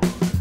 Bye.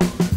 you